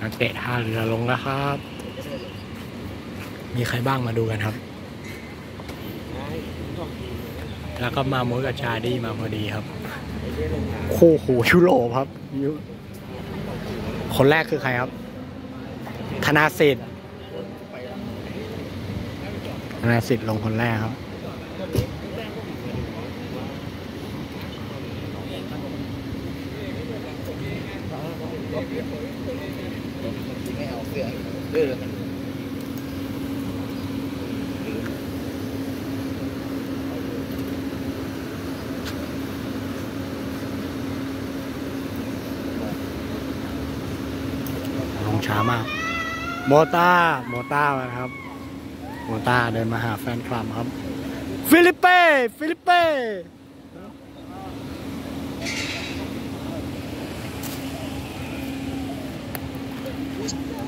นักเตะท่าเรือลงแล้วครับ มีใครบ้างมาดูกันครับ แล้วก็มามุ้ยกับชาดี้มาพอดีครับคู่หูยุโรปครับยุคนแรกคือใครครับ ธนาสิทธิ์ธนาสิทธิ์ลงคนแรกครับ ไม่เอาเสื้อเออลงช้ามากโมต้าโมต้ามาครับโมต้าเดินมาหาแฟนคลับครับ ฟิลิปเป้ ฟิลิปเป้